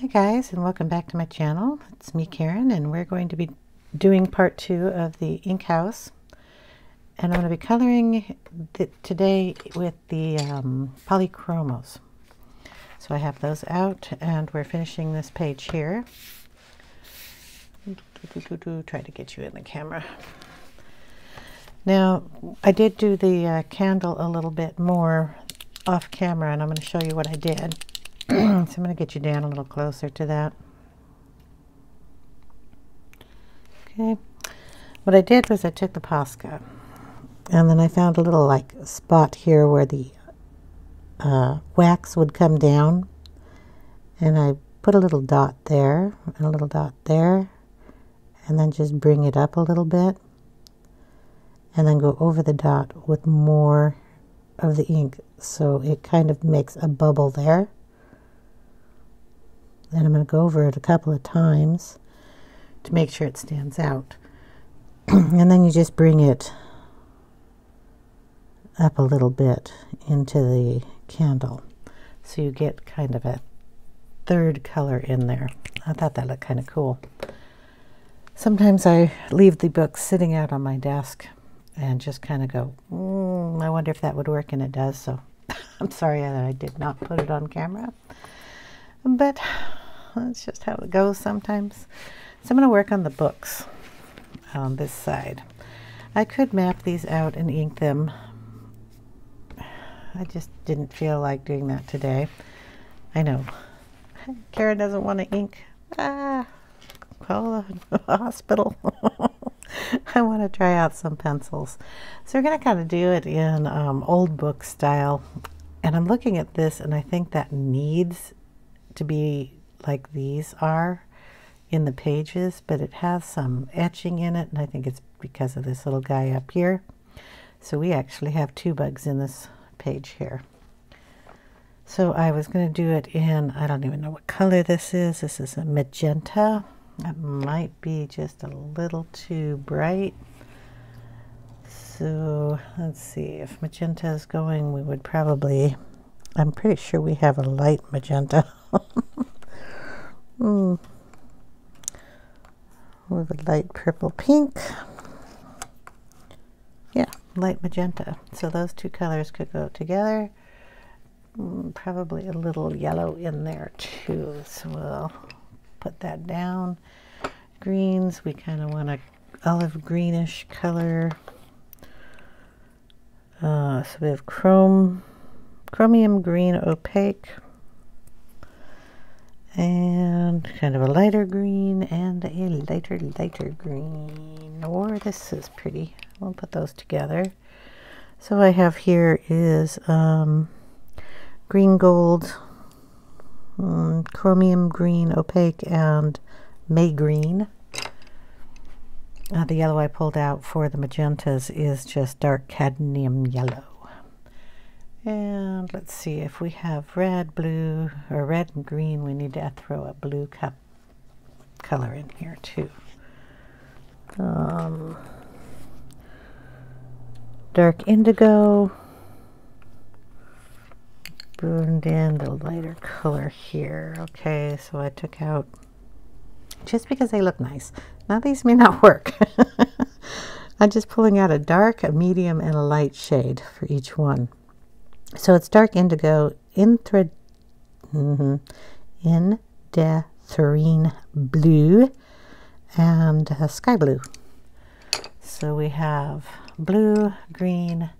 Hi guys and welcome back to my channel. It's me Karen and we're going to be doing part two of the ink house and I'm going to be coloring the, today with the um, polychromos. So I have those out and we're finishing this page here. Try to get you in the camera. Now I did do the uh, candle a little bit more off camera and I'm going to show you what I did. So I'm going to get you down a little closer to that. Okay. What I did was I took the Posca and then I found a little like spot here where the uh, wax would come down and I put a little dot there and a little dot there and then just bring it up a little bit and then go over the dot with more of the ink so it kind of makes a bubble there and I'm going to go over it a couple of times to make sure it stands out. and then you just bring it up a little bit into the candle. So you get kind of a third color in there. I thought that looked kind of cool. Sometimes I leave the book sitting out on my desk and just kind of go, mm, I wonder if that would work, and it does. So I'm sorry that I did not put it on camera. But that's just how it goes sometimes. So I'm going to work on the books on this side. I could map these out and ink them. I just didn't feel like doing that today. I know. Karen doesn't want to ink. Ah, call the hospital. I want to try out some pencils. So we're going to kind of do it in um, old book style. And I'm looking at this and I think that needs to be like these are in the pages, but it has some etching in it, and I think it's because of this little guy up here. So we actually have two bugs in this page here. So I was going to do it in, I don't even know what color this is. This is a magenta. That might be just a little too bright. So let's see, if magenta is going, we would probably, I'm pretty sure we have a light magenta. mm. With a light purple pink. Yeah, light magenta. So those two colors could go together. Mm, probably a little yellow in there too. So we'll put that down. Greens, we kind of want a olive greenish color. Uh, so we have chrome, chromium green opaque and kind of a lighter green and a lighter, lighter green. Or this is pretty. We'll put those together. So I have here is um, green gold, um, chromium green opaque, and may green. Uh, the yellow I pulled out for the magentas is just dark cadmium yellow. And let's see if we have red, blue, or red and green, we need to throw a blue cup color in here too. Um, dark indigo, burned in the lighter color here. Okay, so I took out, just because they look nice. Now these may not work. I'm just pulling out a dark, a medium, and a light shade for each one. So it's dark indigo, intra, mm -hmm, blue, and uh, sky blue. So we have blue, green,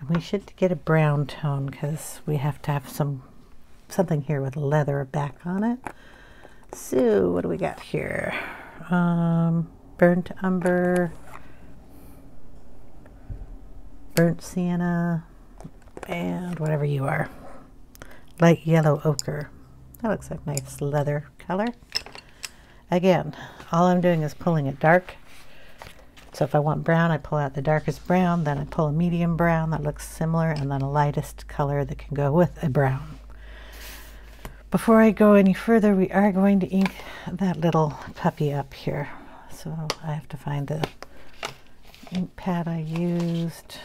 and we should get a brown tone because we have to have some something here with leather back on it. So what do we got here? Um, burnt umber, burnt sienna, and whatever you are. Light yellow ochre. That looks like nice leather color. Again, all I'm doing is pulling it dark. So if I want brown, I pull out the darkest brown, then I pull a medium brown that looks similar, and then a lightest color that can go with a brown. Before I go any further, we are going to ink that little puppy up here. So I have to find the ink pad I used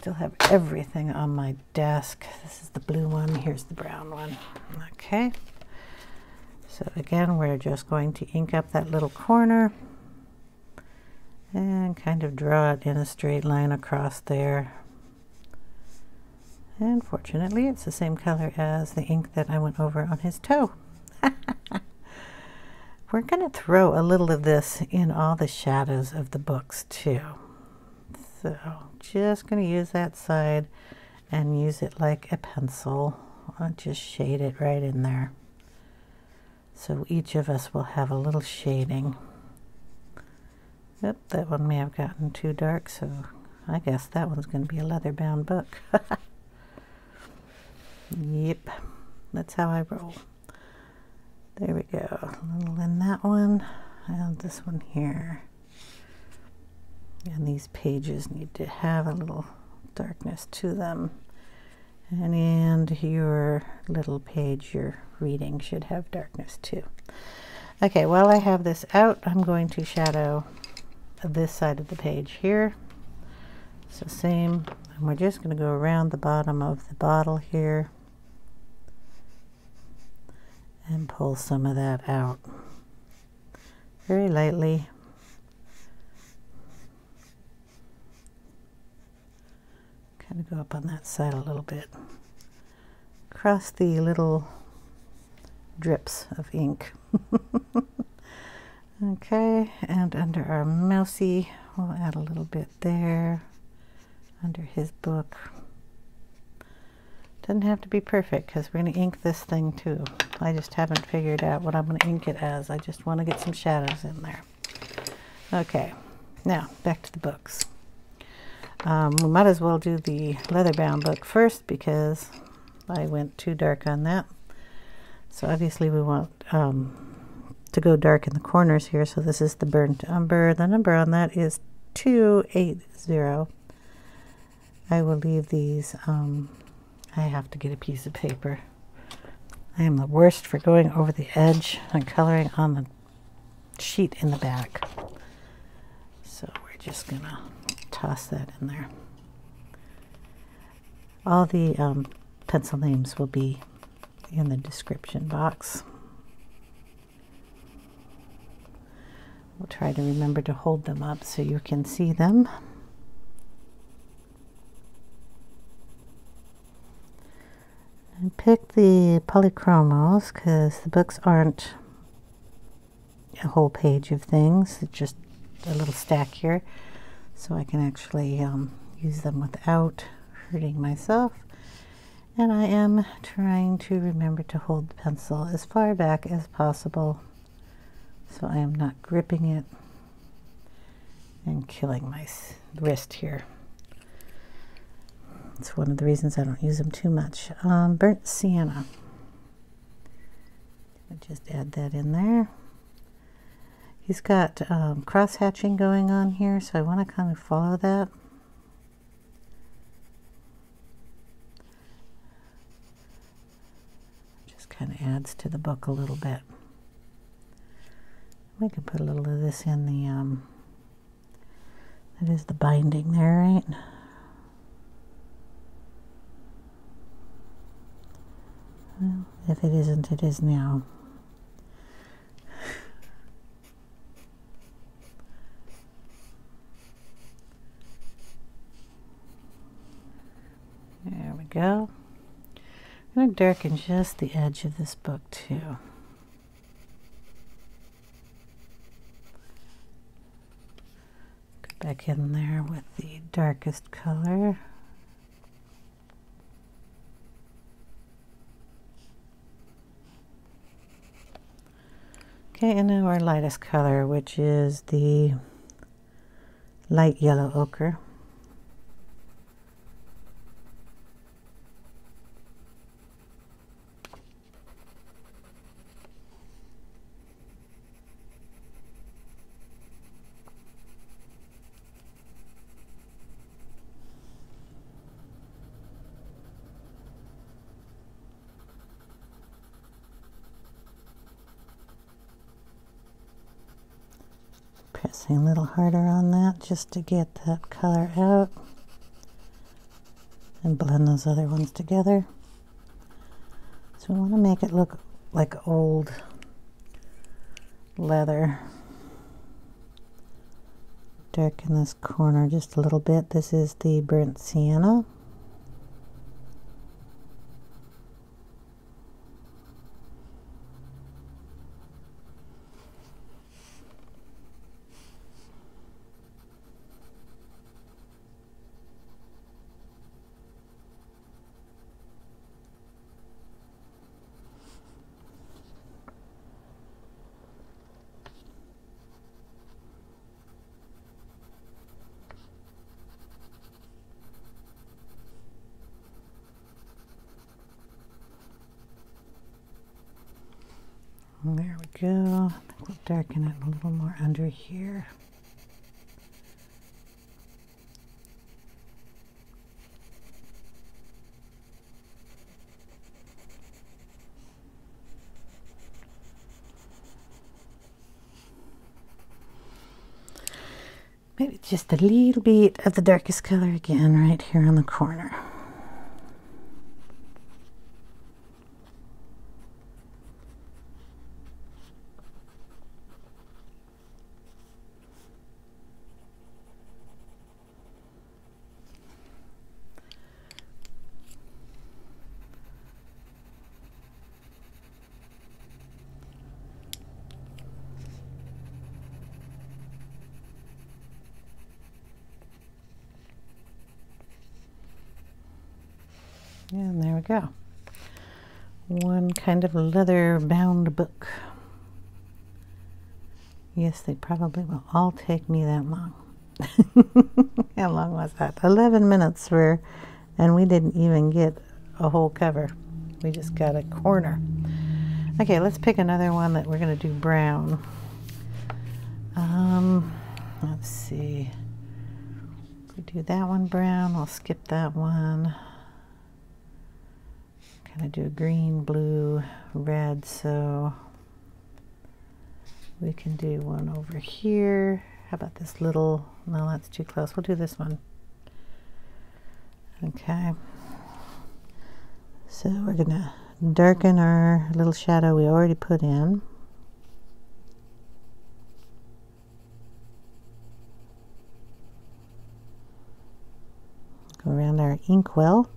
still have everything on my desk. This is the blue one. Here's the brown one. Okay. So again, we're just going to ink up that little corner and kind of draw it in a straight line across there. And fortunately, it's the same color as the ink that I went over on his toe. We're going to throw a little of this in all the shadows of the books too. So just going to use that side and use it like a pencil. I'll just shade it right in there. So each of us will have a little shading. Yep, that one may have gotten too dark, so I guess that one's going to be a leather-bound book. yep, that's how I roll. There we go. A little in that one and this one here. And these pages need to have a little darkness to them. And, and your little page you're reading should have darkness too. Okay, while I have this out, I'm going to shadow this side of the page here. So same, and we're just going to go around the bottom of the bottle here and pull some of that out very lightly. Kind of go up on that side a little bit. Across the little drips of ink. okay, and under our mousy, we'll add a little bit there under his book. Doesn't have to be perfect because we're going to ink this thing too. I just haven't figured out what I'm going to ink it as. I just want to get some shadows in there. Okay, now back to the books. Um, we might as well do the leather bound book first because I went too dark on that. So obviously we want um, to go dark in the corners here. So this is the burnt umber. The number on that is 280. I will leave these um, I have to get a piece of paper. I am the worst for going over the edge and coloring on the sheet in the back. So we're just going to toss that in there. All the um, pencil names will be in the description box. We'll try to remember to hold them up so you can see them. And pick the polychromos because the books aren't a whole page of things. It's just a little stack here. So I can actually um, use them without hurting myself. And I am trying to remember to hold the pencil as far back as possible so I am not gripping it and killing my wrist here. It's one of the reasons I don't use them too much. Um, burnt sienna. I just add that in there. He's got um, cross hatching going on here, so I want to kind of follow that. Just kind of adds to the book a little bit. We can put a little of this in the, um, that is the binding there, right? Well, if it isn't, it is now. There go. I'm going to darken just the edge of this book too. Go back in there with the darkest color. Okay, and now our lightest color, which is the light yellow ochre. Pressing a little harder on that just to get that color out. and blend those other ones together. So we want to make it look like old leather. Darken this corner just a little bit. This is the burnt sienna. There we go. we'll darken it a little more under here. Maybe just a little bit of the darkest color again right here on the corner. And there we go. One kind of leather bound book. Yes, they probably will all take me that long. How long was that? 11 minutes for, and we didn't even get a whole cover. We just got a corner. Okay, let's pick another one that we're going to do brown. Um, let's see. If we do that one brown, I'll skip that one kind of do a green, blue, red, so we can do one over here. How about this little, no, that's too close. We'll do this one. Okay. So we're to darken our little shadow we already put in. Go around our inkwell.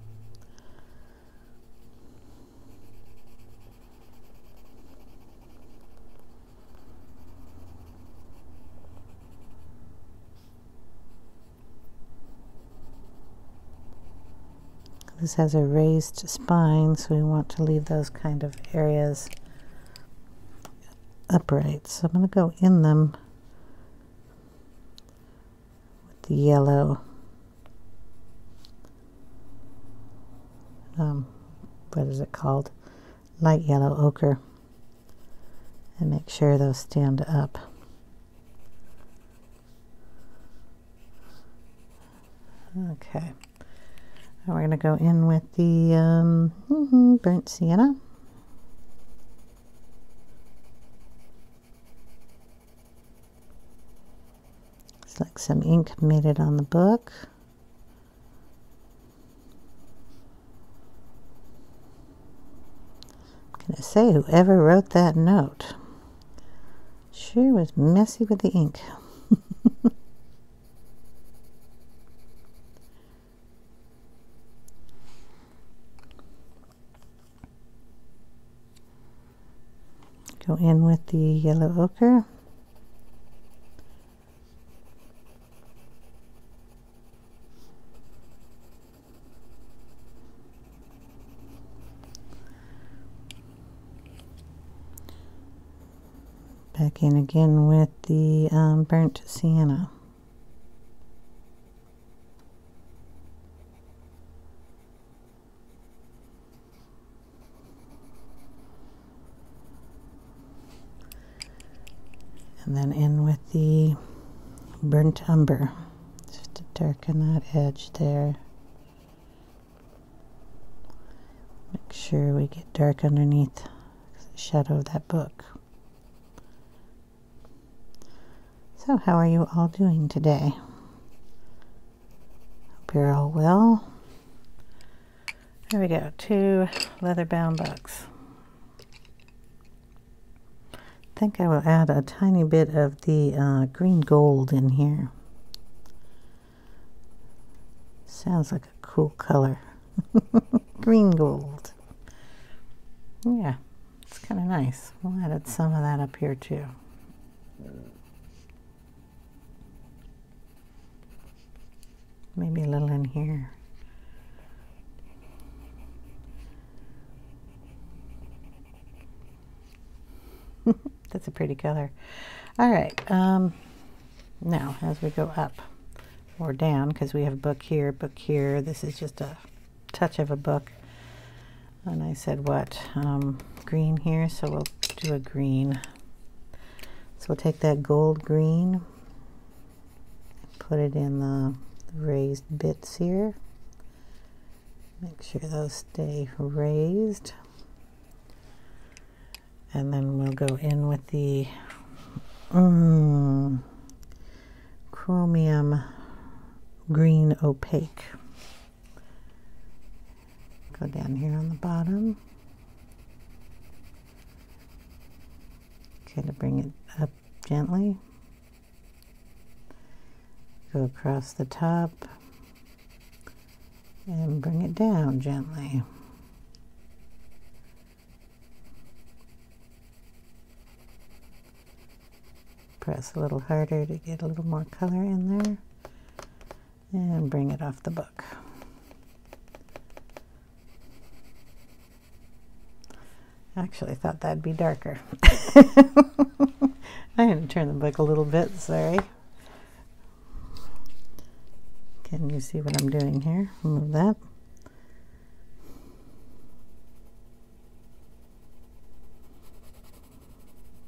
This has a raised spine, so we want to leave those kind of areas upright. So I'm going to go in them with the yellow. Um, what is it called? Light yellow ochre. And make sure those stand up. Okay. We're going to go in with the um, mm-hmm, burnt sienna. It's like some ink made it on the book. I'm going to say whoever wrote that note sure was messy with the ink. In with the yellow ochre. Back in again with the um, burnt sienna. And then in with the burnt umber. Just to darken that edge there. Make sure we get dark underneath the shadow of that book. So how are you all doing today? Hope you're all well. Here we go, two leather bound books. I think I will add a tiny bit of the uh, green gold in here. Sounds like a cool color. green gold. Yeah, it's kind of nice. We'll add some of that up here too. Maybe a little in here. That's a pretty color. All right. Um, now, as we go up or down, because we have a book here, book here. This is just a touch of a book. And I said what? Um, green here, so we'll do a green. So we'll take that gold green, put it in the raised bits here. Make sure those stay raised. And then we'll go in with the mm, chromium green opaque. Go down here on the bottom. Kind of bring it up gently. Go across the top and bring it down gently. Press a little harder to get a little more color in there and bring it off the book. Actually, thought that'd be darker. I'm going to turn the book a little bit, sorry. Can you see what I'm doing here? Move that.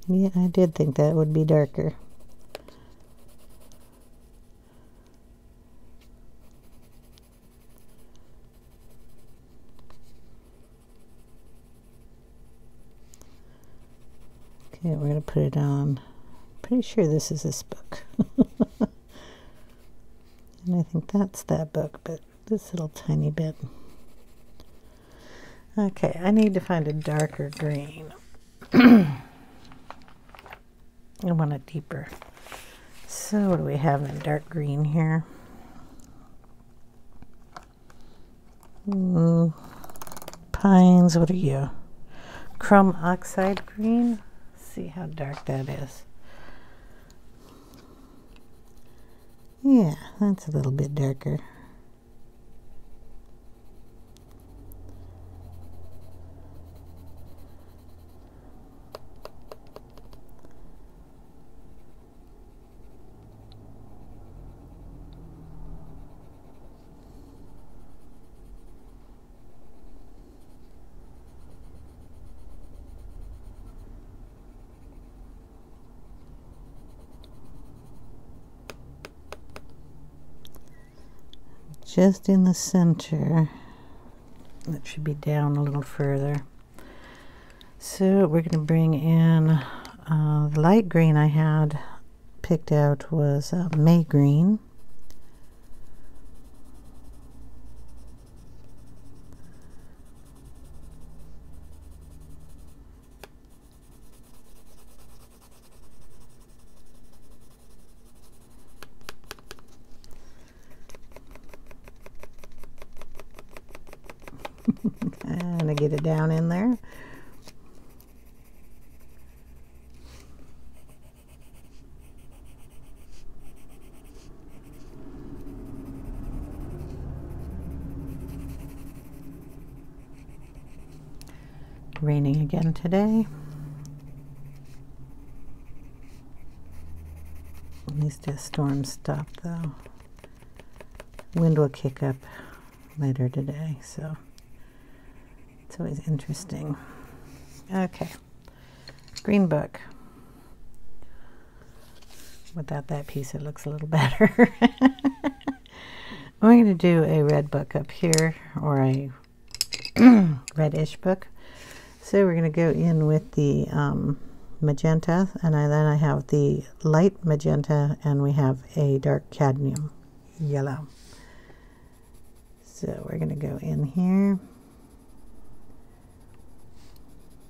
Yeah, I did think that would be darker. Okay, we're going to put it on. Pretty sure this is this book. and I think that's that book, but this little tiny bit. Okay, I need to find a darker green. I want it deeper. So what do we have in dark green here? Mm, pines, what are you? Chrome oxide green? Let's see how dark that is. Yeah, that's a little bit darker. Just in the center. That should be down a little further. So we're going to bring in uh, the light green I had picked out was uh, May green. and get it down in there. Raining again today. At least a storm stopped though. Wind will kick up later today, so it's always interesting. Okay, green book. Without that piece, it looks a little better. I'm going to do a red book up here, or a reddish book. So we're going to go in with the um, magenta, and I, then I have the light magenta, and we have a dark cadmium yellow. So we're going to go in here.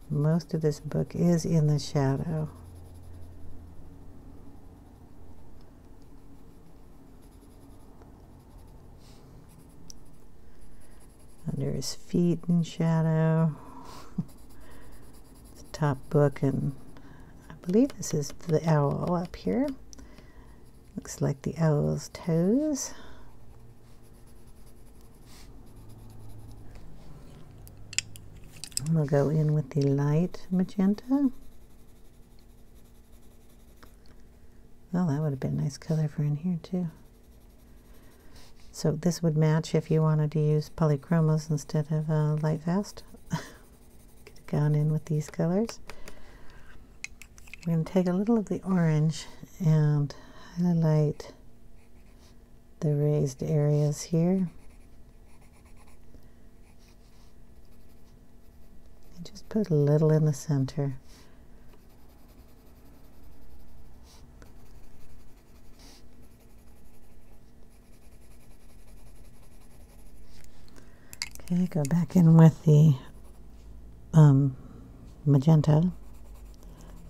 most of this book is in the shadow. Under his feet in shadow. top book and I believe this is the owl up here. Looks like the owl's toes. We'll go in with the light magenta. Well, that would have been a nice color for in here too. So this would match if you wanted to use polychromos instead of uh, Lightfast. Gone in with these colors. We're going to take a little of the orange and highlight the raised areas here. Just put a little in the center. Okay, go back in with the um, magenta.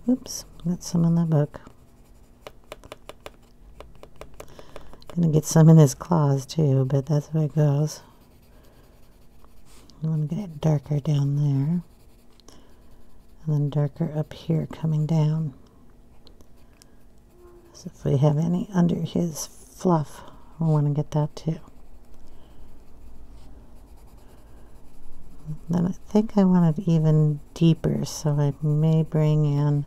Oops, got some in the book. Gonna get some in his claws too, but that's where it goes. I want to get it darker down there and then darker up here coming down. So if we have any under his fluff, we want to get that too. Then I think I want it even deeper, so I may bring in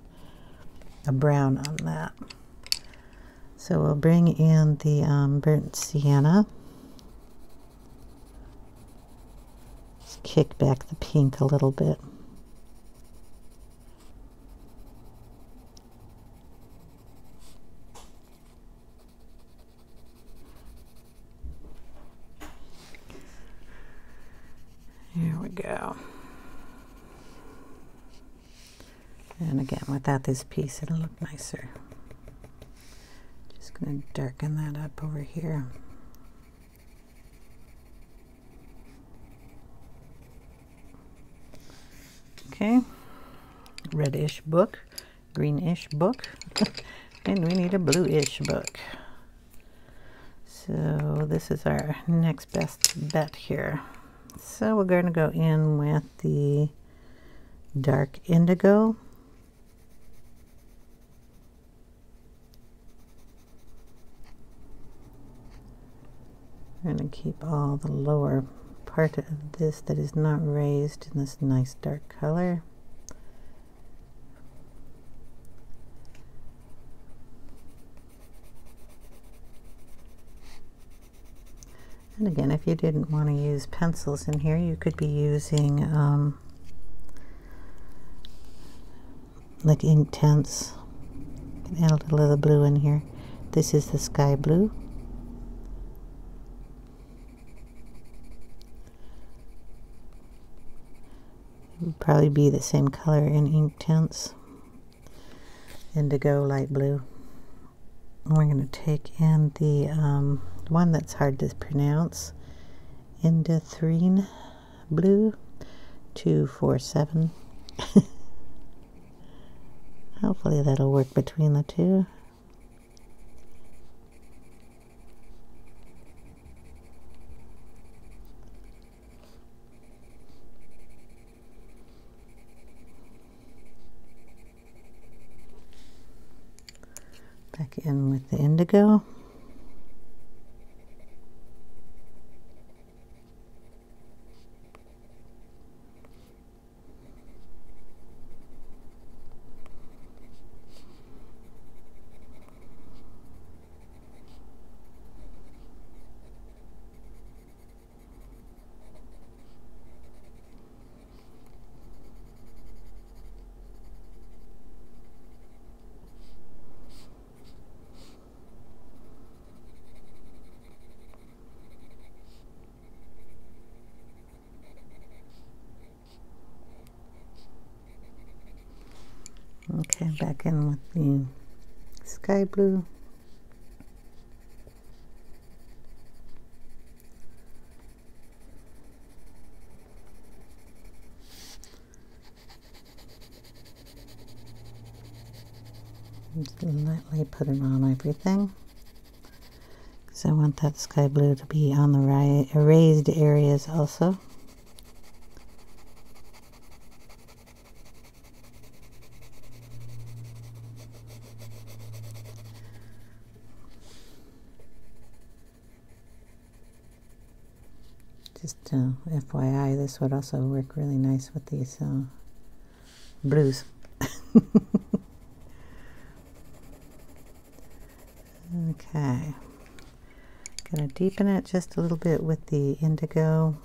a brown on that. So we'll bring in the um, burnt sienna. Just kick back the pink a little bit. Here we go. And again, without this piece, it'll look nicer. Just going to darken that up over here. Okay, reddish book, greenish book, and we need a bluish book. So this is our next best bet here. So we're going to go in with the dark indigo. We're going to keep all the lower part of this that is not raised in this nice dark color. Again, if you didn't want to use pencils in here, you could be using um, like Inktense. Add a little of the blue in here. This is the sky blue. It would probably be the same color in Inktense. Indigo light blue. we're going to take in the um, one that's hard to pronounce. Indanthrene blue 247. Hopefully that'll work between the two. Back in with the indigo. tan back in with the sky blue. Just lightly put it on everything because I want that sky blue to be on the raised areas also. This would also work really nice with these uh, blues. okay. Gonna deepen it just a little bit with the indigo.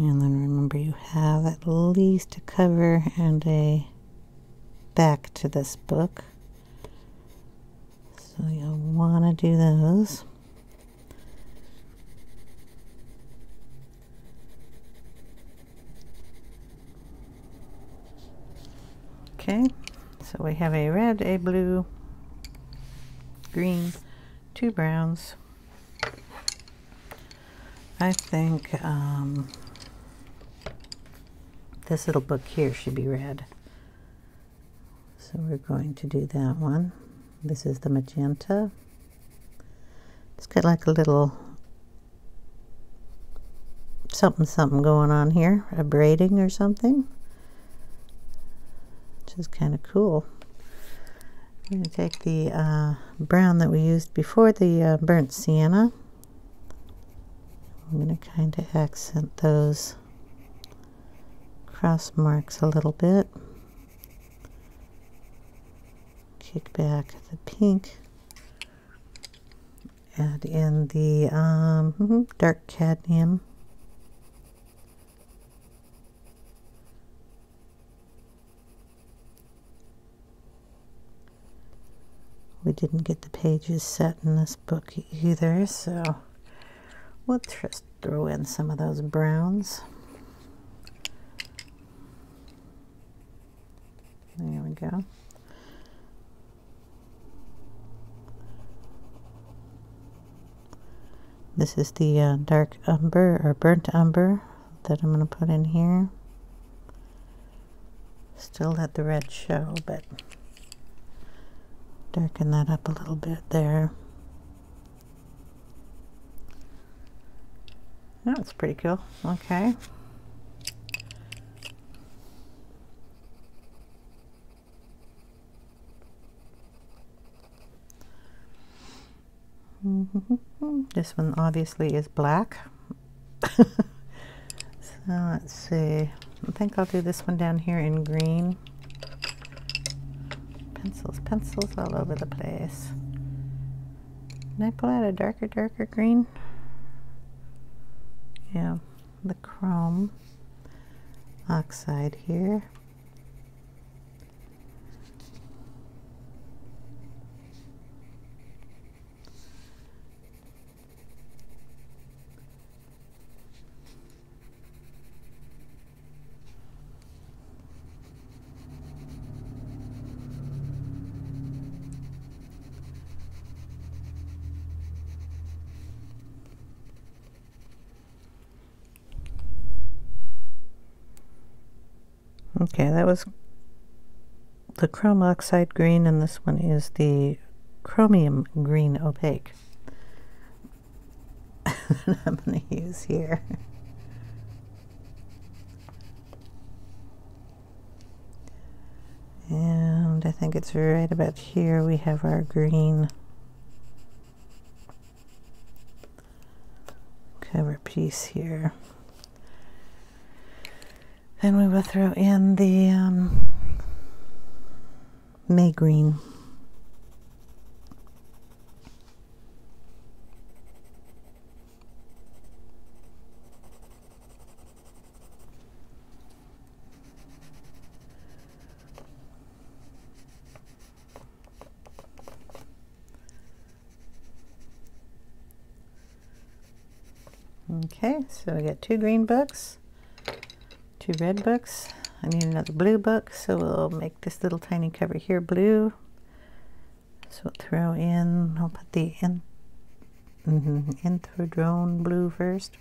And then remember you have at least a cover and a back to this book. So you'll want to do those. Okay, so we have a red, a blue, green, two browns. I think um, this little book here should be red. So we're going to do that one. This is the magenta. It's got like a little something something going on here, a braiding or something, which is kind of cool. I'm going to take the uh, brown that we used before the uh, burnt sienna. I'm going to kind of accent those cross marks a little bit. Kick back the pink. Add in the um, mm-hmm, dark cadmium. We didn't get the pages set in this book either, so we'll just throw in some of those browns. There we go. This is the uh, dark umber or burnt umber that I'm going to put in here. Still let the red show, but darken that up a little bit there. That's pretty cool. Okay. This one obviously is black. so let's see. I think I'll do this one down here in green. Pencils, pencils all over the place. Can I pull out a darker, darker green? Yeah, the chrome oxide here. That was the chrome oxide green, and this one is the chromium green opaque that I'm going to use here. And I think it's right about here we have our green cover piece here. Then we will throw in the um, May green. Okay, so we got two green books, two red books. I need another blue book, so we'll make this little tiny cover here blue. So we'll throw in, I'll put the in, mm -hmm, Indanthrene blue first.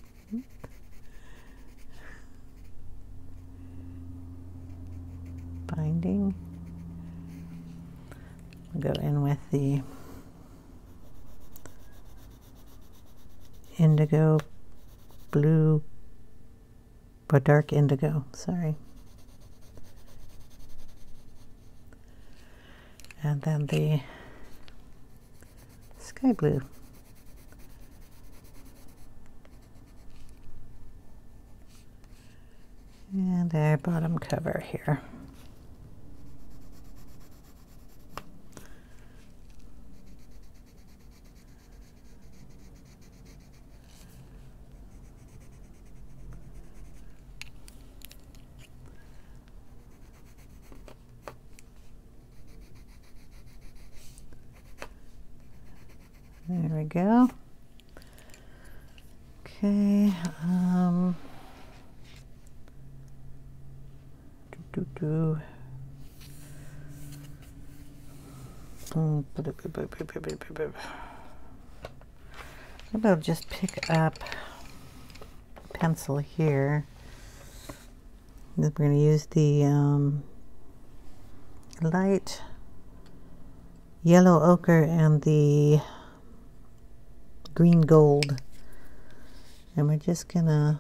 Binding. We'll go in with the indigo blue or dark indigo, sorry. And then the sky blue. And our bottom cover here. There we go. Okay. Um, do, do. Maybe I'll just pick up pencil here. We're going to use the um, light yellow ochre and the green gold. And we're just gonna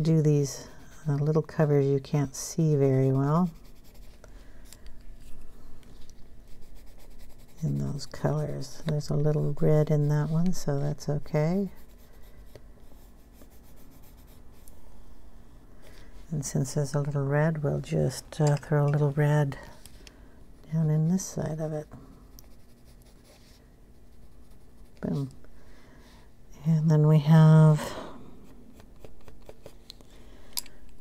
do these uh, little covers you can't see very well. In those colors. There's a little red in that one, so that's okay. And since there's a little red, we'll just uh, throw a little red down in this side of it. Boom. And then we have,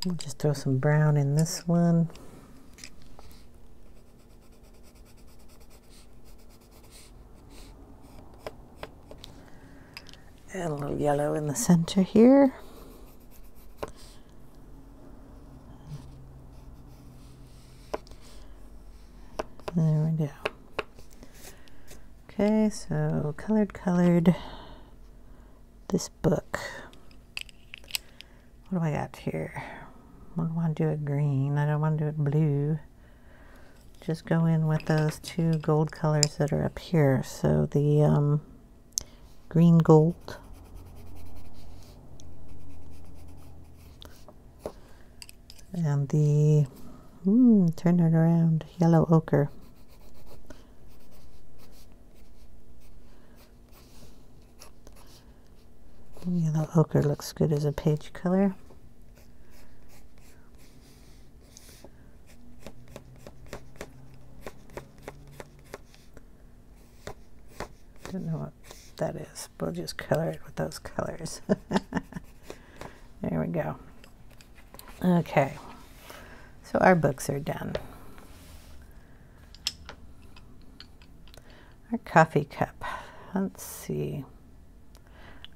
we'll just throw some brown in this one. And a little yellow in the center here. There we go. Okay, so colored, colored, this book. What do I got here? I don't want to do it green. I don't want to do it blue. Just go in with those two gold colors that are up here. So the um, green gold. And the, hmm, turn it around, yellow ochre. Yellow ochre looks good as a page color. Don't know what that is. We'll just color it with those colors. there we go. Okay, so our books are done. Our coffee cup. Let's see.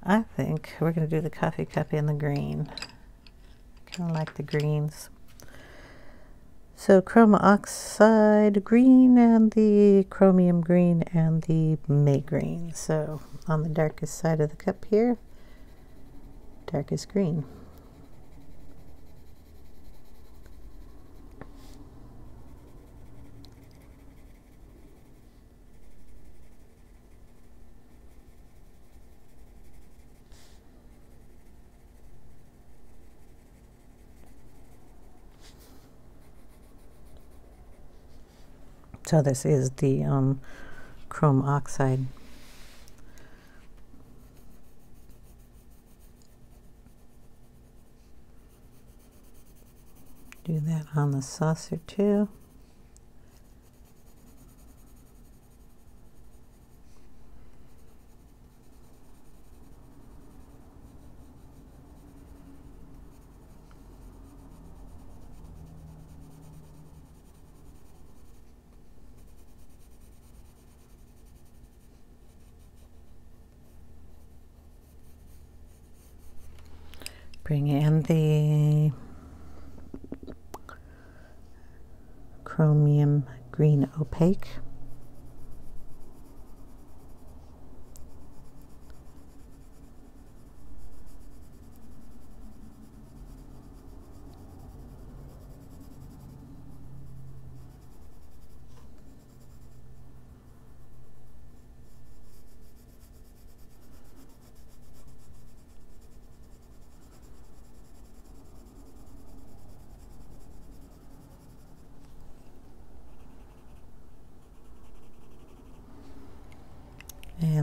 I think we're going to do the coffee cup in the green. Kind of like the greens. So chroma oxide green and the chromium green and the May green. So on the darkest side of the cup here, darkest green. So this is the um, chrome oxide. Do that on the saucer too.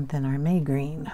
Then our May green.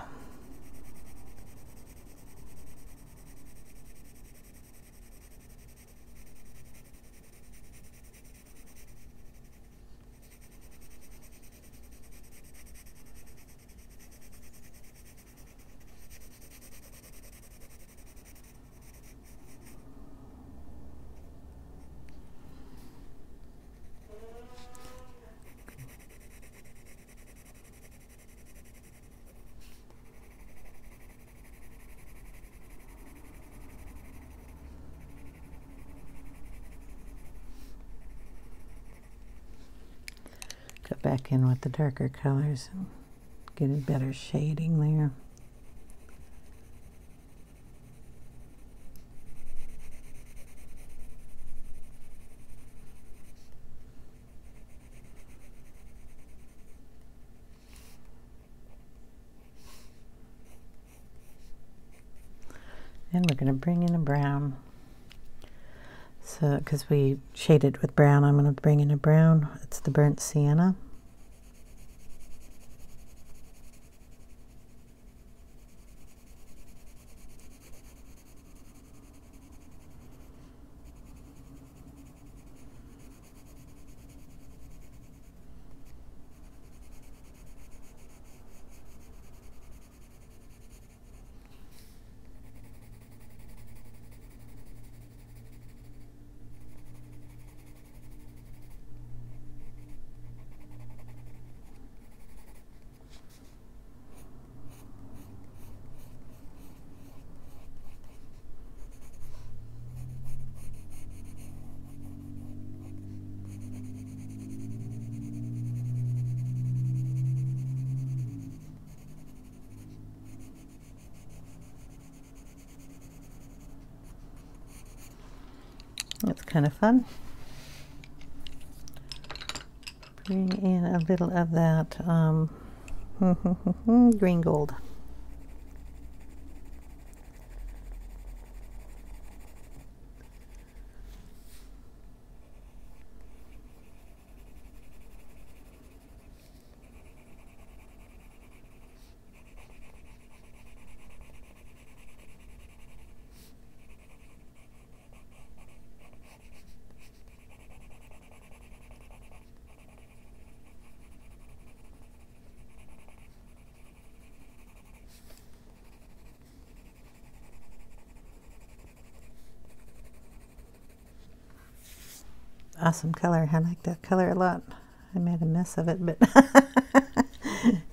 Back in with the darker colors and get a better shading there. And we're going to bring in a brown. Because we shaded with brown, I'm going to bring in a brown. It's the burnt sienna. That's kind of fun. Bring in a little of that um, green gold. Awesome color. I like that color a lot. I made a mess of it, but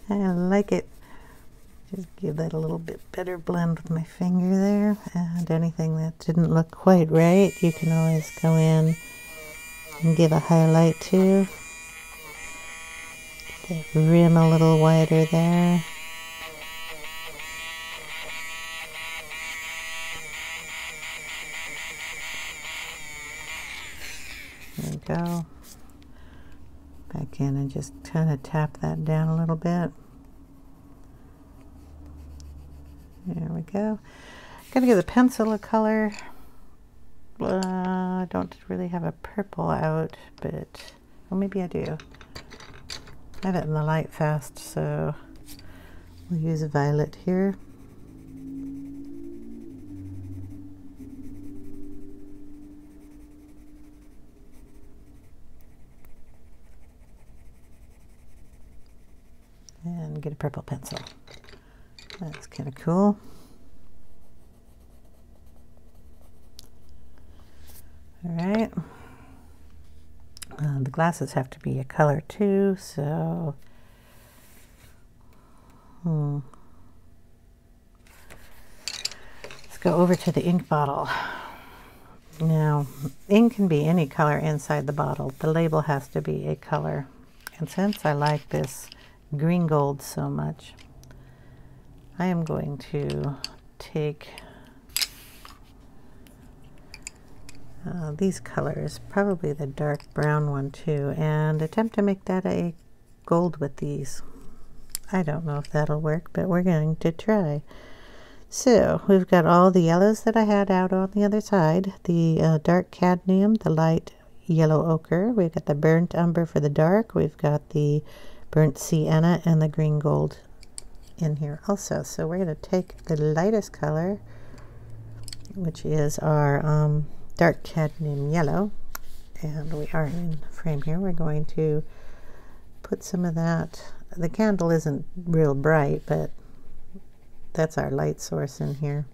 I like it. Just give that a little bit better blend with my finger there. And anything that didn't look quite right, you can always go in and give a highlight to. The rim a little wider there. There we go. And just kind of tap that down a little bit. There we go. Gonna give the pencil a color. Uh, I don't really have a purple out, but well, maybe I do. I have it in the Lightfast, so we'll use a violet here. and get a purple pencil. That's kind of cool. All right. Uh, the glasses have to be a color too, so hmm. let's go over to the ink bottle. Now, ink can be any color inside the bottle. The label has to be a color. And since I like this green gold so much, I am going to take uh, these colors, probably the dark brown one too, and attempt to make that a gold with these. I don't know if that'll work, but we're going to try. So we've got all the yellows that I had out on the other side, the uh, dark cadmium, the light yellow ochre, we've got the burnt umber for the dark, we've got the burnt sienna and the green gold in here also. So we're going to take the lightest color, which is our um, dark cadmium yellow, and we are in frame here. We're going to put some of that. The candle isn't real bright, but that's our light source in here.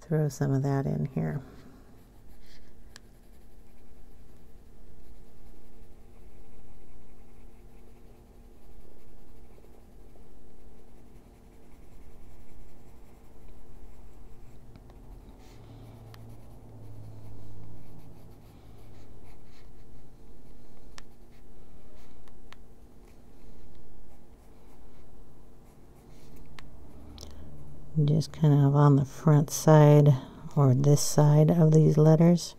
Throw some of that in here. Just kind of on the front side or this side of these letters.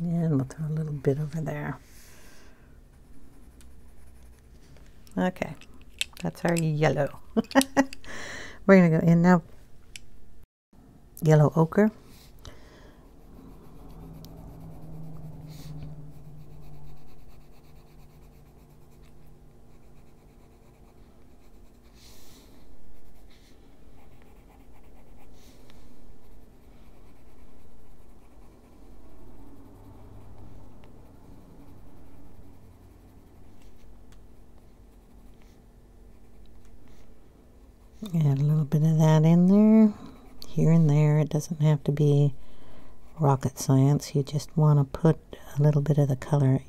And we'll throw a little bit over there. Okay, that's our yellow. We're going to go in now. Yellow ochre. Add a little bit of that in there, here and there. It doesn't have to be rocket science. You just want to put a little bit of the color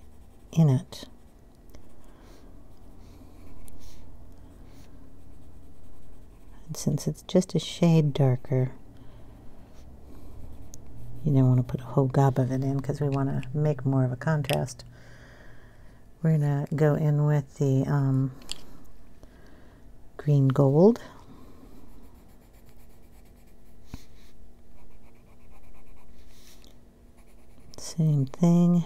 in it. And since it's just a shade darker, you don't want to put a whole gob of it in because we want to make more of a contrast. We're going to go in with the um, green gold. Same thing.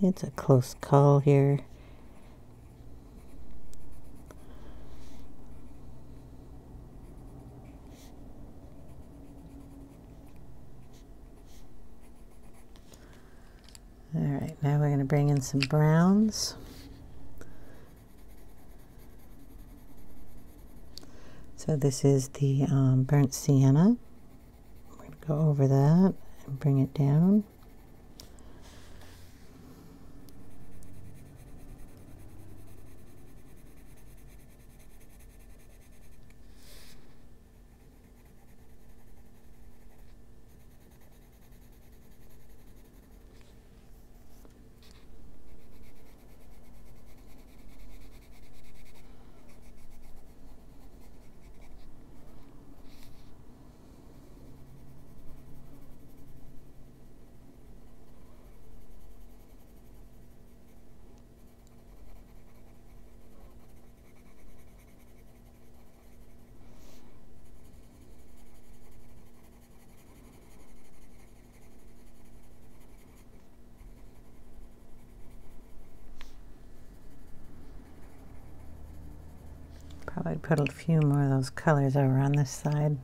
It's a close call here. All right, now we're going to bring in some browns. So this is the um, burnt sienna. We're going to go over that and bring it down. Probably put a few more of those colors over on this side.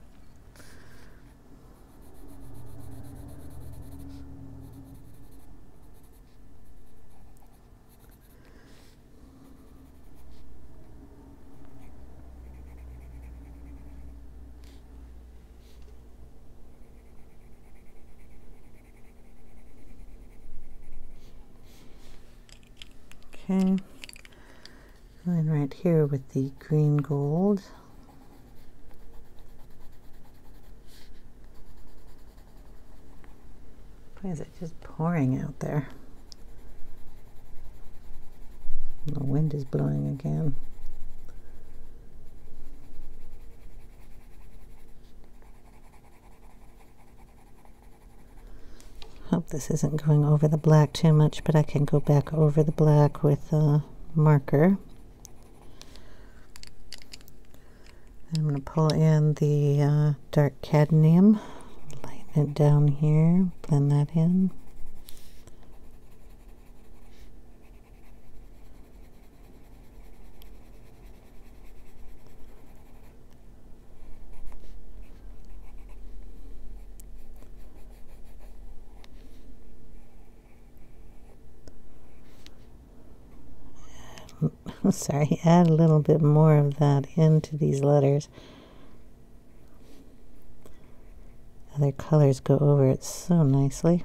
With the green gold. Why is it just pouring out there? The wind is blowing again. Hope this isn't going over the black too much, but I can go back over the black with a marker. I'm going to pull in the uh, dark cadmium, lighten it down here, blend that in. Sorry, add a little bit more of that into these letters. Other colors go over it so nicely.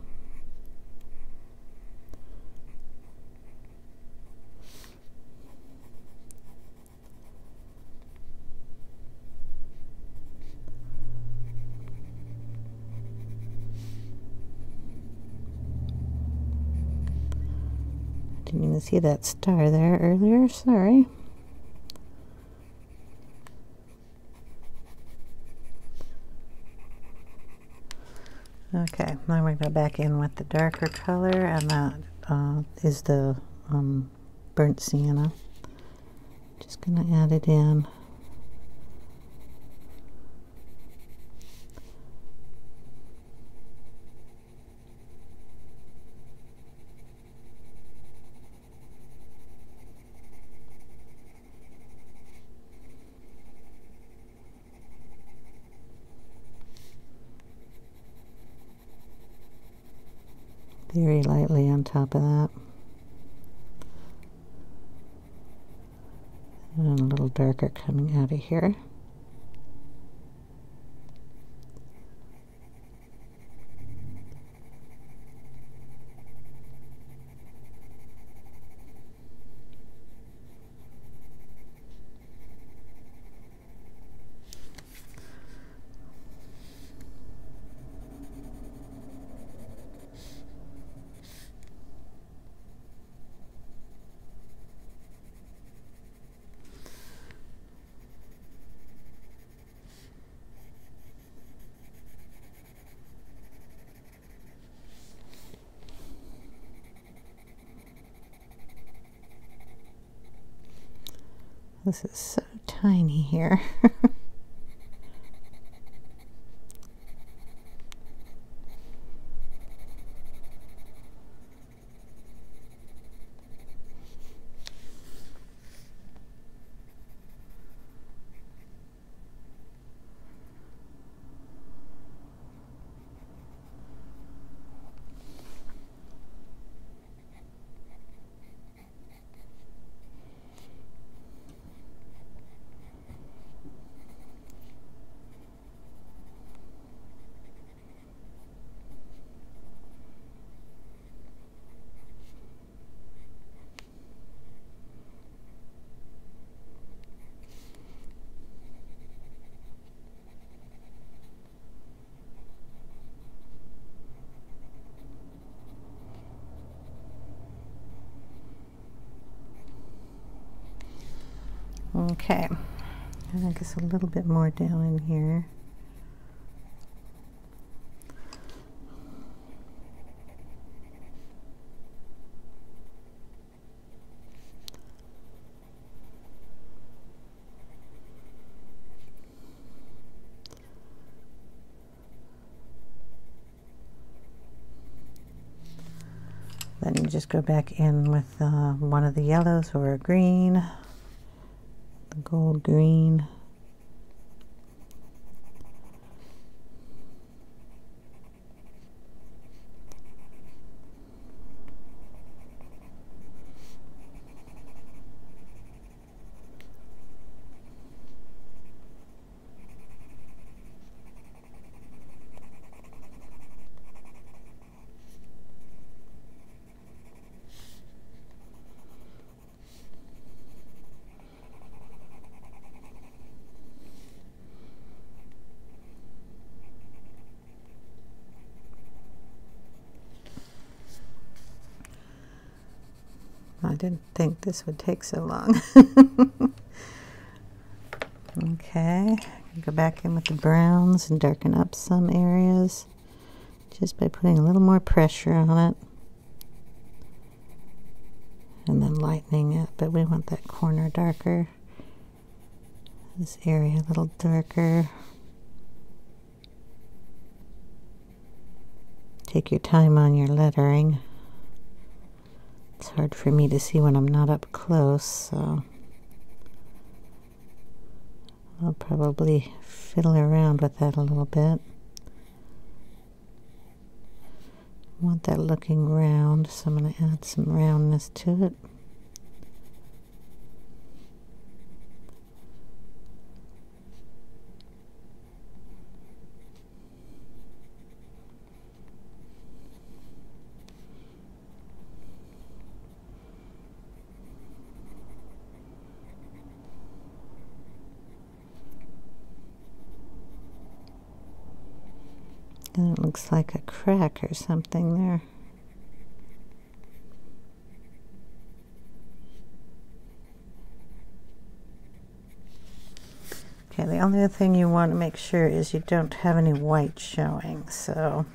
Didn't even see that star there earlier, sorry. Okay, now we're going to go back in with the darker color, and that uh, is the um, burnt sienna. Just going to add it in. Very lightly on top of that. And a little darker coming out of here. This is so tiny here. Okay, I guess a little bit more down in here. Then you just go back in with uh, one of the yellows or a green gold green. Didn't think this would take so long. okay, go back in with the browns and darken up some areas just by putting a little more pressure on it and then lightening it, but we want that corner darker. This area a little darker. Take your time on your lettering. It's hard for me to see when I'm not up close, so I'll probably fiddle around with that a little bit. want that looking round, so I'm going to add some roundness to it. And it looks like a crack or something there. Okay, the only other thing you want to make sure is you don't have any white showing, so...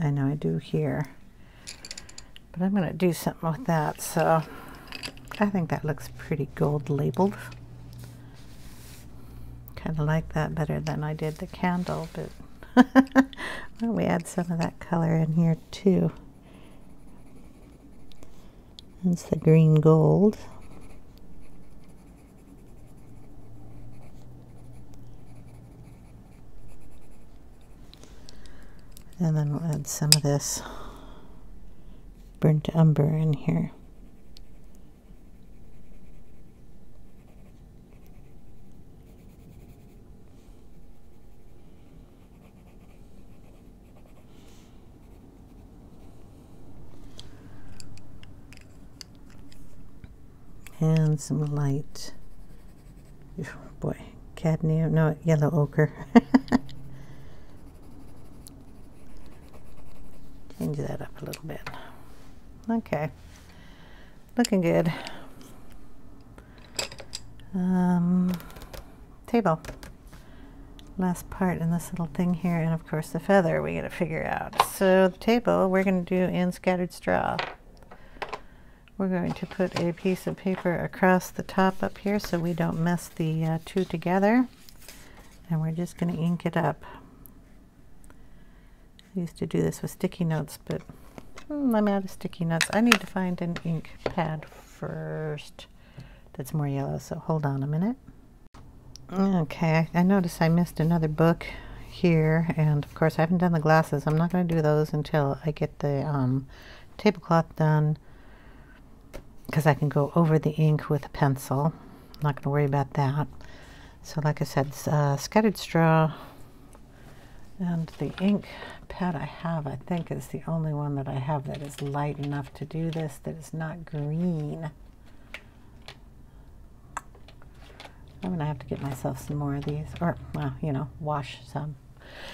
I know I do here. But I'm going to do something with that, so I think that looks pretty gold labeled kind of like that better than I did the candle, but well, we add some of that color in here too. That's the green gold. And then we'll add some of this burnt umber in here. And some light, oh boy, cadmium, no, yellow ochre. Change that up a little bit. Okay, looking good. Um, table. Last part in this little thing here, and of course the feather we gotta figure out. So the table we're gonna do in scattered straw. We're going to put a piece of paper across the top up here so we don't mess the uh, two together. And we're just going to ink it up. I used to do this with sticky notes, but hmm, I'm out of sticky notes. I need to find an ink pad first that's more yellow, so hold on a minute. Okay, I noticed I missed another book here, and of course I haven't done the glasses. I'm not going to do those until I get the um, tablecloth done because I can go over the ink with a pencil. I'm not going to worry about that. So like I said, uh, scattered straw and the ink pad I have, I think, is the only one that I have that is light enough to do this, that is not green. I'm going to have to get myself some more of these, or, well, you know, wash some.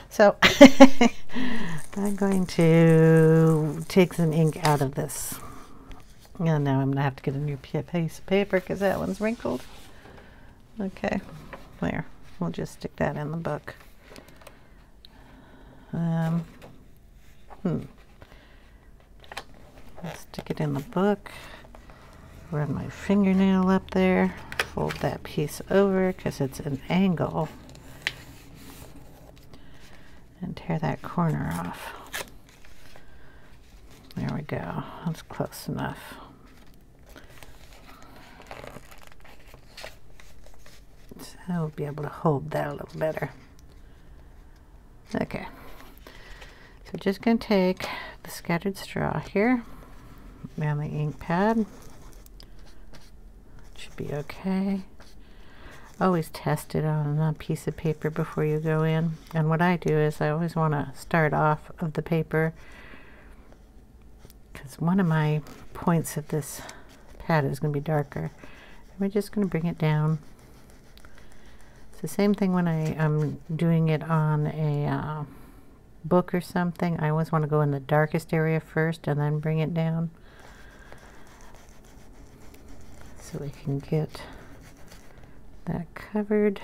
So I'm going to take some ink out of this. And now I'm going to have to get a new piece of paper because that one's wrinkled. Okay, there. We'll just stick that in the book. Um, hmm. I'll stick it in the book. Run my fingernail up there. Fold that piece over because it's an angle. And tear that corner off. There we go. That's close enough. I will be able to hold that a little better. Okay. So just going to take the scattered straw here and the ink pad. Should be okay. Always test it on a piece of paper before you go in. And what I do is I always want to start off of the paper because one of my points of this pad is going to be darker. And We're just going to bring it down the same thing when I am doing it on a uh, book or something, I always want to go in the darkest area first and then bring it down. So we can get that covered.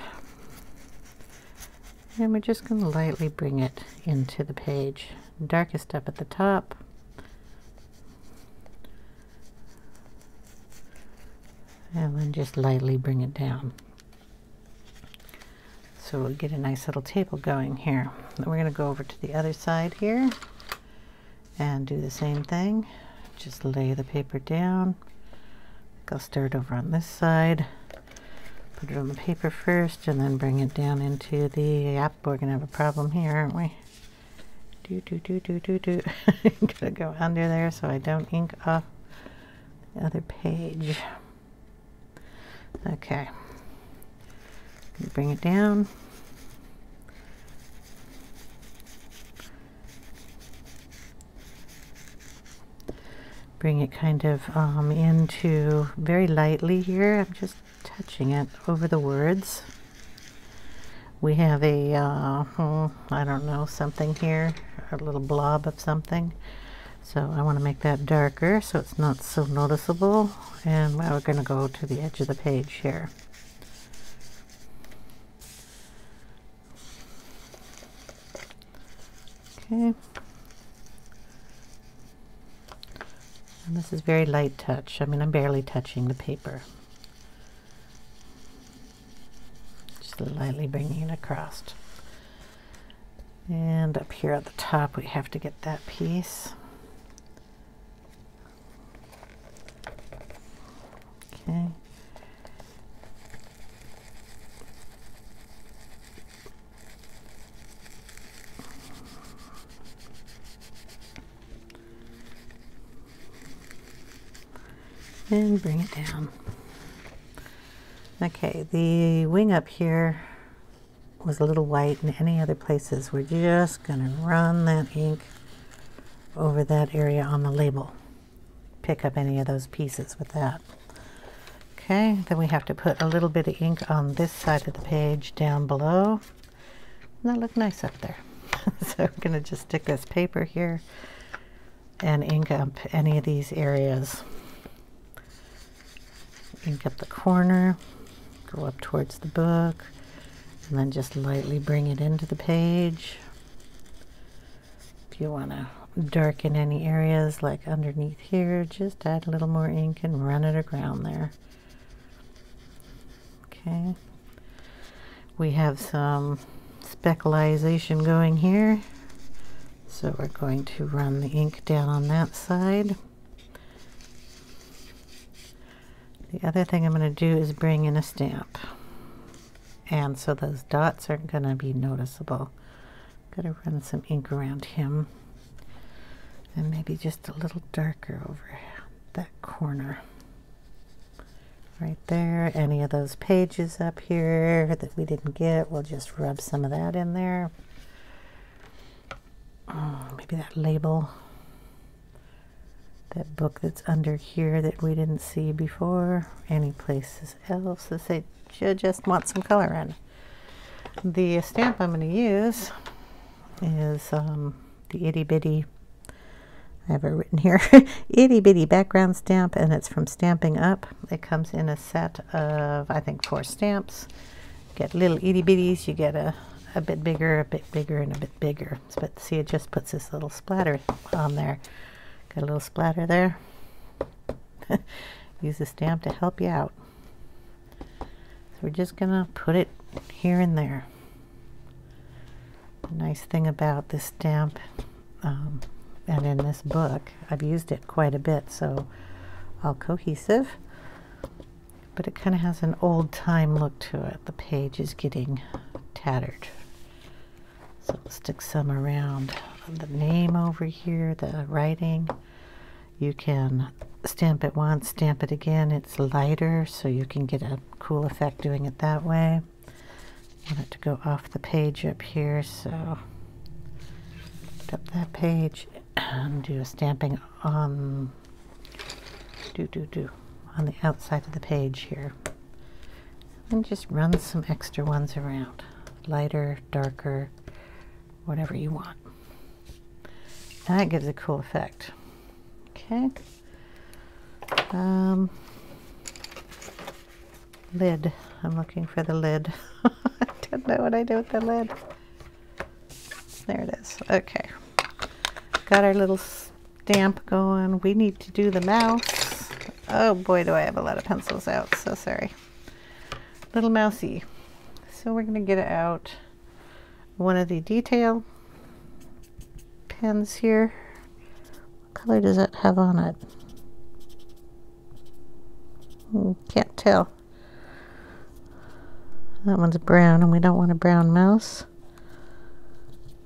And we're just going to lightly bring it into the page. Darkest up at the top. And then just lightly bring it down. So we'll get a nice little table going here. Then we're going to go over to the other side here and do the same thing. Just lay the paper down. I'll start over on this side. Put it on the paper first and then bring it down into the app. We're going to have a problem here, aren't we? Do, do, do, do, do, do. Gotta go under there so I don't ink off the other page. Okay. Bring it down. Bring it kind of um, into very lightly here. I'm just touching it over the words. We have a, uh, oh, I don't know, something here, a little blob of something. So I want to make that darker so it's not so noticeable. And now we're going to go to the edge of the page here. Okay. And this is very light touch. I mean, I'm barely touching the paper. Just lightly bringing it across. And up here at the top, we have to get that piece. Okay. And bring it down. Okay, the wing up here was a little white and any other places. We're just going to run that ink over that area on the label. Pick up any of those pieces with that. Okay, then we have to put a little bit of ink on this side of the page down below. And that look nice up there. so I'm going to just stick this paper here and ink up any of these areas ink up the corner, go up towards the book, and then just lightly bring it into the page. If you want to darken any areas like underneath here, just add a little more ink and run it around there. Okay. We have some speckleization going here. So we're going to run the ink down on that side. The other thing I'm going to do is bring in a stamp. And so those dots aren't going to be noticeable. I've Got to run some ink around him. And maybe just a little darker over that corner. Right there. Any of those pages up here that we didn't get, we'll just rub some of that in there. Oh, maybe that label that book that's under here that we didn't see before, any places else that you just want some color in. The stamp I'm going to use is um, the itty bitty, I have it written here, itty bitty background stamp, and it's from Stampin' Up. It comes in a set of, I think, four stamps. You get little itty bitties, you get a, a bit bigger, a bit bigger, and a bit bigger. But see, it just puts this little splatter on there. Got a little splatter there. Use the stamp to help you out. So we're just going to put it here and there. The nice thing about this stamp um, and in this book, I've used it quite a bit, so all cohesive. But it kind of has an old time look to it. The page is getting tattered. So we'll stick some around the name over here, the writing. You can stamp it once, stamp it again. It's lighter, so you can get a cool effect doing it that way. I want it to go off the page up here, so up that page and do a stamping on do do do on the outside of the page here. And just run some extra ones around. Lighter, darker, whatever you want. That gives a cool effect. Okay. Um, lid. I'm looking for the lid. I don't know what I do with the lid. There it is. Okay. Got our little stamp going. We need to do the mouse. Oh boy, do I have a lot of pencils out. So sorry. Little mousey. So we're going to get it out one of the detail pens here. What color does that have on it? Hmm, can't tell. That one's brown and we don't want a brown mouse.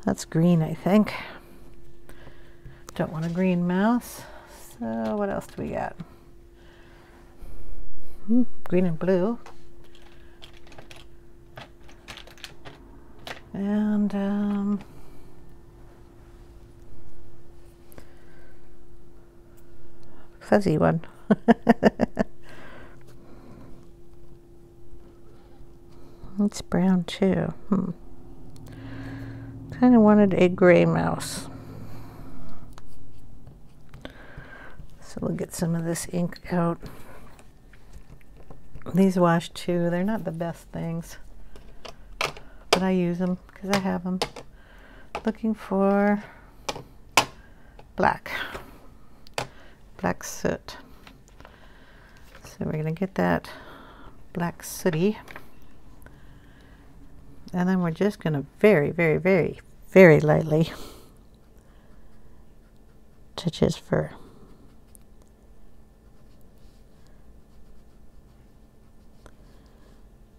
That's green, I think. Don't want a green mouse. So what else do we got? Hmm, green and blue. And um, fuzzy one. it's brown too. Hmm. Kind of wanted a gray mouse. So we'll get some of this ink out. These wash too. They're not the best things, but I use them because I have them. Looking for black, black soot. So we're going to get that black sooty. And then we're just going to very, very, very, very lightly touch his fur.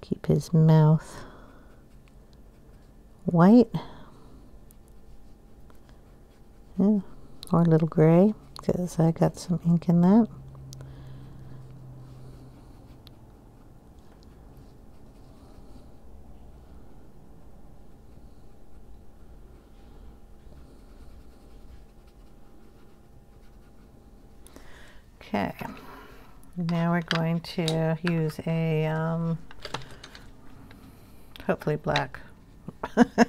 keep his mouth white. Yeah, or a little gray because I got some ink in that. Okay, now we're going to use a um, hopefully black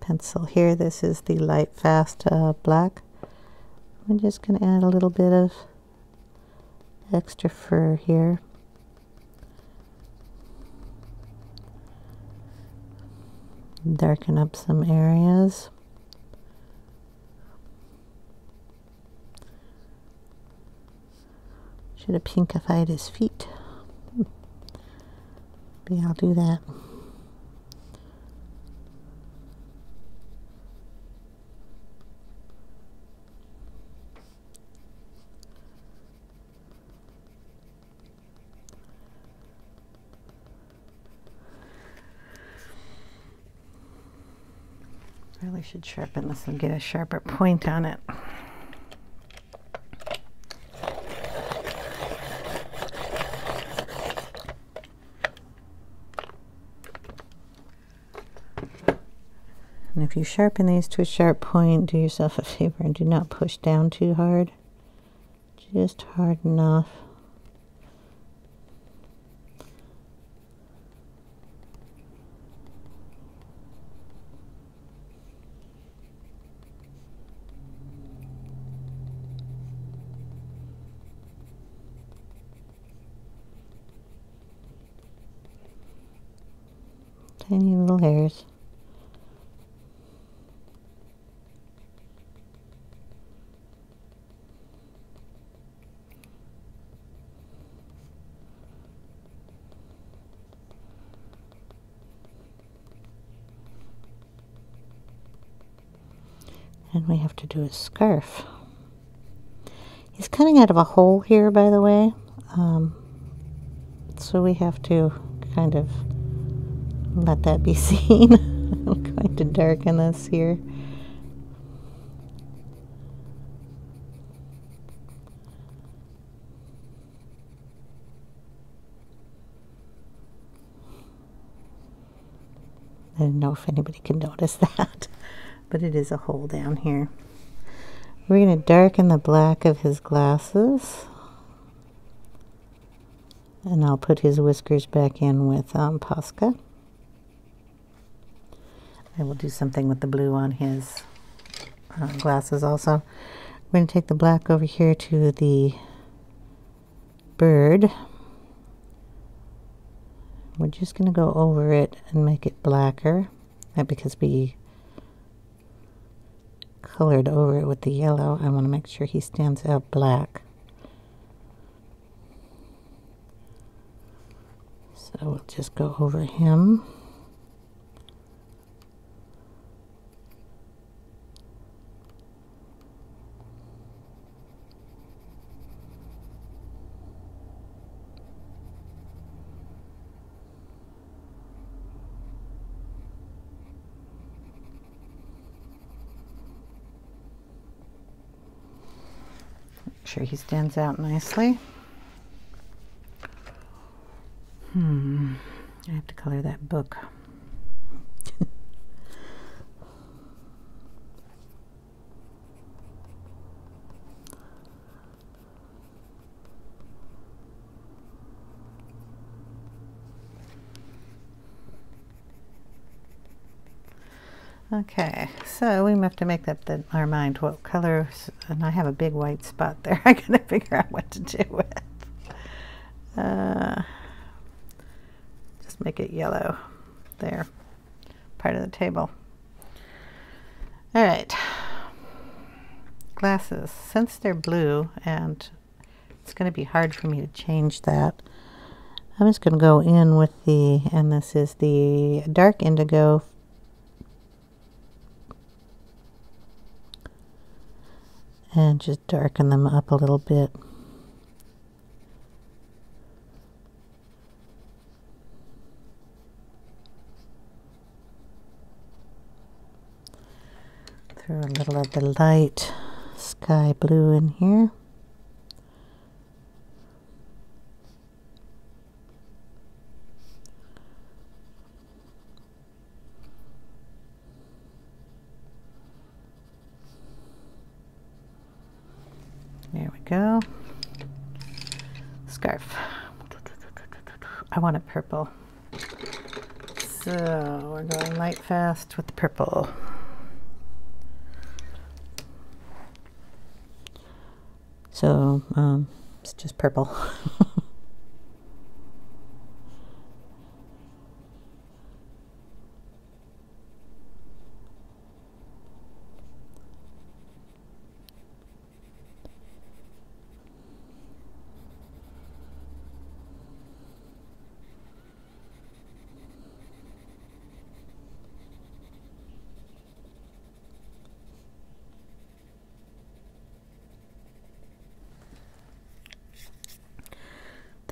pencil here. This is the Lightfast uh, black. I'm just going to add a little bit of extra fur here. Darken up some areas. Should have pinkified his feet. Maybe I'll do that. I really should sharpen this and get a sharper point on it. And if you sharpen these to a sharp point, do yourself a favor and do not push down too hard. Just hard enough. Tiny little hairs. And we have to a scarf. He's cutting out of a hole here, by the way. Um, so we have to kind of let that be seen. I'm going to darken this here. I don't know if anybody can notice that but it is a hole down here. We're going to darken the black of his glasses. And I'll put his whiskers back in with um, Posca. And we'll do something with the blue on his uh, glasses also. We're going to take the black over here to the bird. We're just going to go over it and make it blacker. Not because we colored over it with the yellow. I want to make sure he stands out black. So we'll just go over him. Sure he stands out nicely. Hmm, I have to color that book. Okay, so we have to make up the, our mind what colors, and I have a big white spot there. I gotta figure out what to do with. Uh, just make it yellow there, part of the table. All right, glasses. Since they're blue, and it's to be hard for me to change that, I'm just to go in with the, and this is the dark indigo and just darken them up a little bit. Throw a little of the light sky blue in here. There we go. Scarf. I want it purple. So we're going Lightfast with the purple. So um, it's just purple.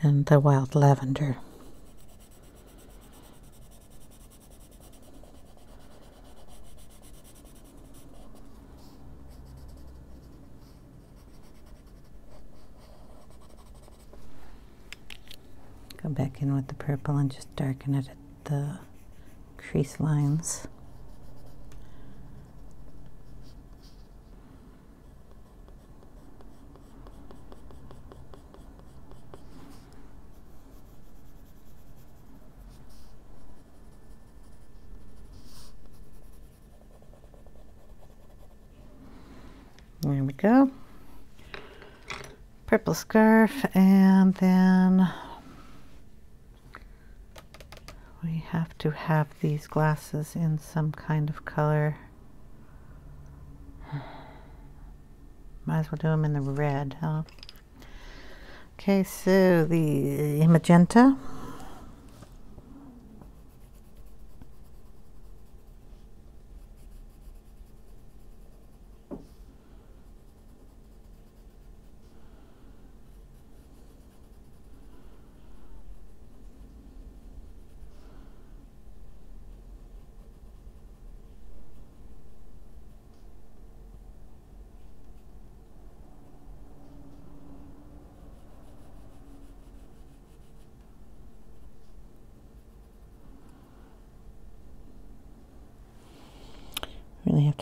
than the wild lavender. Go back in with the purple and just darken it at the crease lines. There we go. Scarf and then we have to have these glasses in some kind of color. Might as well do them in the red, huh? Okay, so the magenta.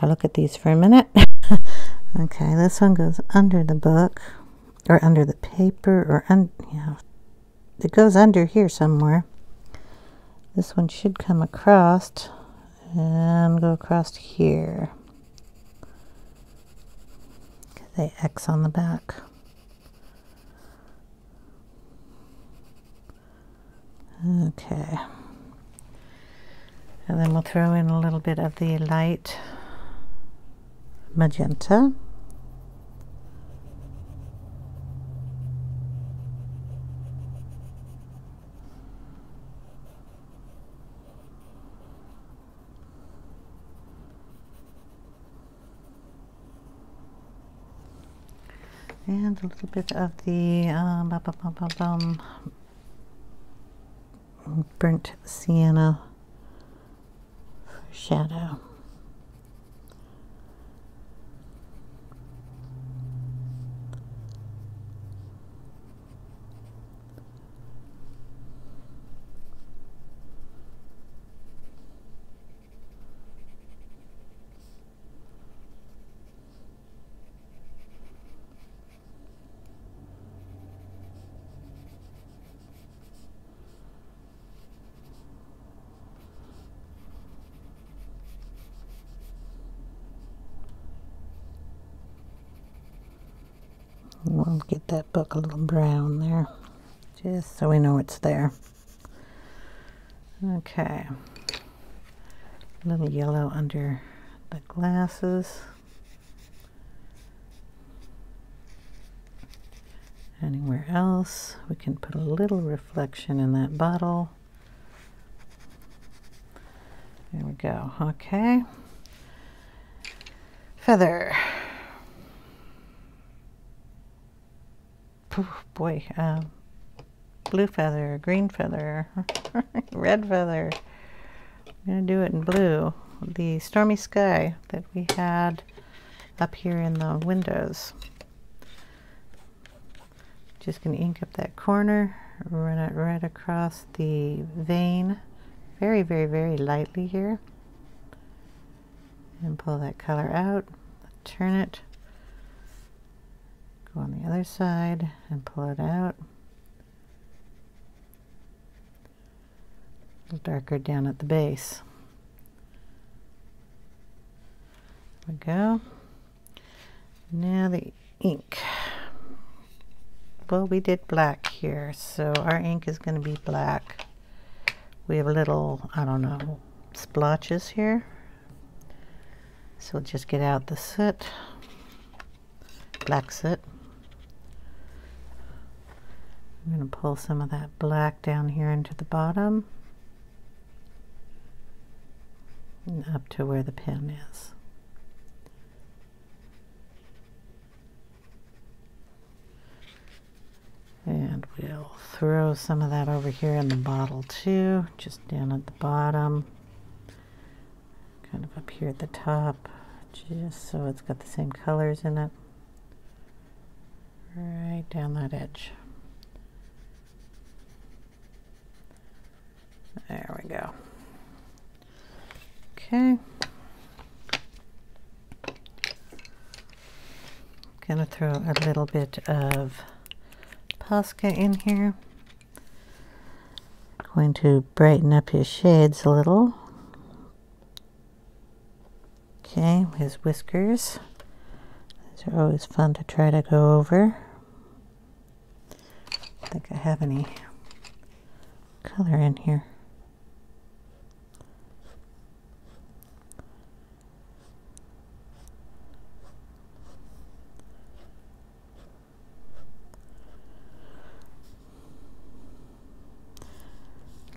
To look at these for a minute. okay, this one goes under the book, or under the paper, or un yeah, it goes under here somewhere. This one should come across and go across here. The X on the back. Okay. And then we'll throw in a little bit of the light magenta. and a little bit of the uh, bum, burnt sienna shadow. We'll get that book a little brown there, just so we know it's there. Okay. A little yellow under the glasses. Anywhere else, we can put a little reflection in that bottle. There we go. Okay. Feather. Boy, uh, blue feather, green feather, red feather. I'm going to do it in blue. The stormy sky that we had up here in the windows. Just going to ink up that corner, run it right across the vein, very, very, very lightly here. And pull that color out, turn it On the other side and pull it out. A little darker down at the base. There we go. Now the ink. Well, we did black here, so our ink is going to be black. We have a little, I don't know, splotches here. So we'll just get out the soot, black soot. I'm going to pull some of that black down here into the bottom and up to where the pen is. And we'll throw some of that over here in the bottle too, just down at the bottom, kind of up here at the top, just so it's got the same colors in it, right down that edge. There we go. Okay. Gonna throw a little bit of Posca in here. Going to brighten up his shades a little. Okay, his whiskers. These are always fun to try to go over. I think I have any color in here.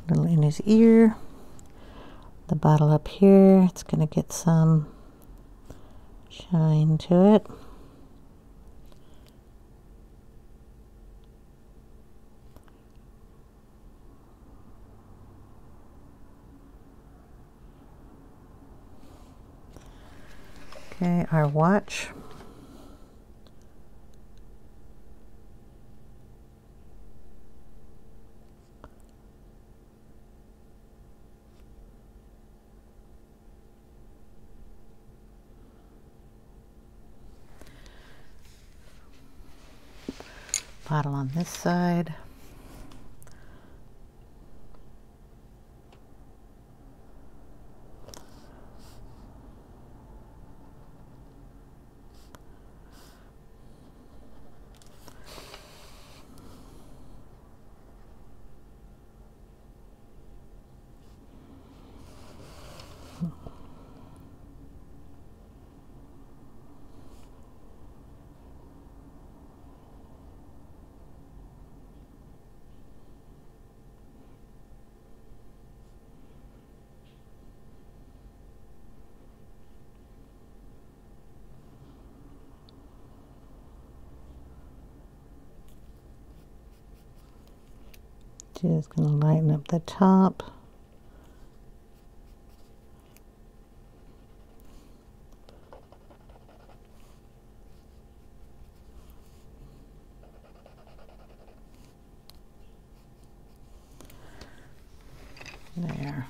little in ear. The bottle up here, it's going to get some shine to it. Okay, our watch. Bottle on this side. Just going to lighten up the top. There.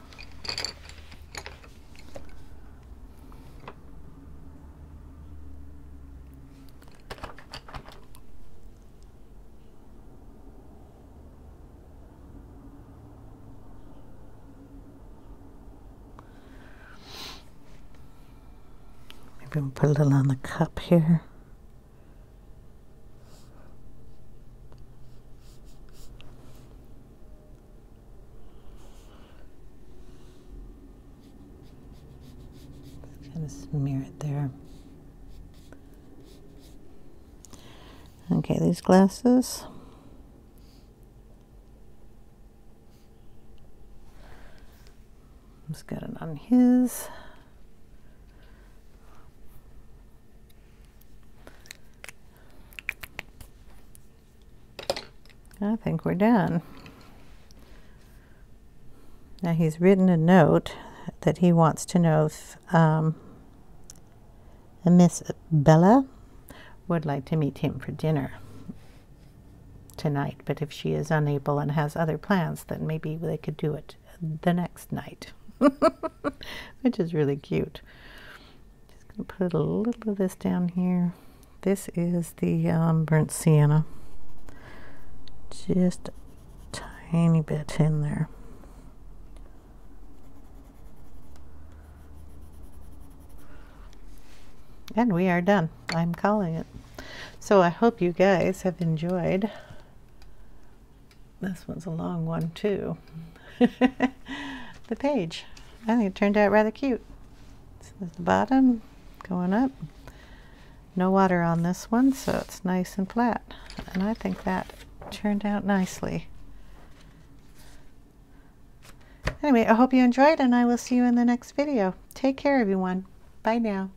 Maybe we'll put a little on the cup here. kind of smear it there. Okay, these glasses. Just got it on his. Think we're done. Now he's written a note that he wants to know if um, Miss Bella would like to meet him for dinner tonight. But if she is unable and has other plans, then maybe they could do it the next night, which is really cute. Just going to put a little of this down here. This is the um, burnt sienna. Just a tiny bit in there. And we are done. I'm calling it. So I hope you guys have enjoyed. This one's a long one too. the page. I think it turned out rather cute. So the bottom going up. No water on this one, so it's nice and flat. And I think that turned out nicely. Anyway, I hope you enjoyed and I will see you in the next video. Take care everyone. Bye now.